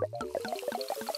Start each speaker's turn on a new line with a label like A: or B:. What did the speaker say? A: フフフ。